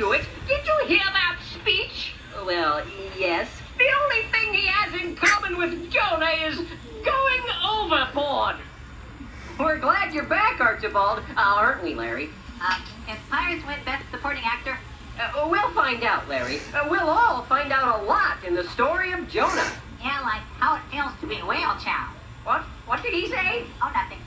do it. Did you hear that speech? Well, yes. The only thing he has in common with Jonah is going overboard. We're glad you're back, Archibald. Uh, aren't we, Larry? Uh, can Pirates win Best Supporting Actor? Uh, we'll find out, Larry. Uh, we'll all find out a lot in the story of Jonah. Yeah, like how it feels to be whale chow. What? What did he say? Oh, nothing.